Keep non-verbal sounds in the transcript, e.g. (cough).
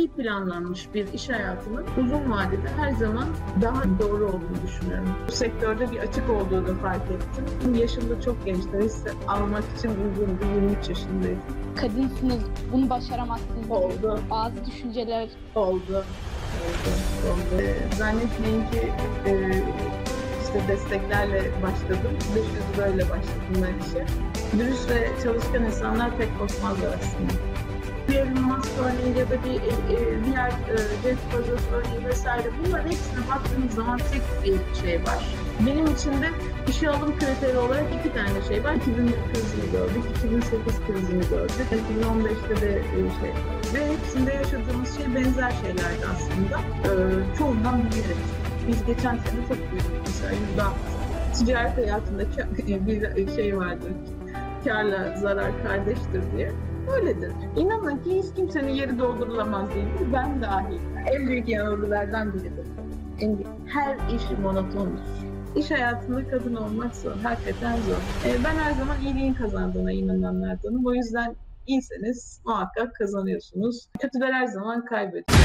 iyi planlanmış bir iş hayatının uzun vadede her zaman daha doğru olduğunu düşünüyorum. Bu sektörde bir açık olduğunu fark ettim. Yaşım da çok genç. Hisse almak için uygundu. 23 yaşındayım. Kadınsınız, bunu başaramazsınız. Oldu. Bazı düşünceler Oldu. Oldu. Oldu. Ee, zannetmeyin ki e, işte desteklerle başladım. 500 lirayla başladım ben işe. Dürüst ve çalışkan insanlar pek korkmazlar aslında. Bir Elon Musk örneği ya da bir e, e, diğer e, Jeff Bezos örneği vesaire bunların hepsine baktığınız zaman tek bir şey var. Benim için de işe alım kriteri olarak iki tane şey var. 2001 krizini gördük, 2008 krizini gördük, 2015'te de şey. Ve hepsinde yaşadığımız şey benzer şeylerdi aslında. Ee, çoğundan büyüdük. Biz geçen sene çok büyüdük mesela yüzde Ticaret hayatında (laughs) bir şey vardır. Karla zarar kardeştir diye. Öyledir. İnanın ki hiç kimsenin yeri doldurulamaz değildir. Ben dahil. En büyük yanılgılardan biridir. En büyük. Her iş monotondur. İş hayatında kadın olmak zor. Hakikaten zor. Ee, ben her zaman iyiliğin kazandığına inananlardanım. O yüzden iyiseniz muhakkak kazanıyorsunuz. Kötüler her zaman kaybediyor.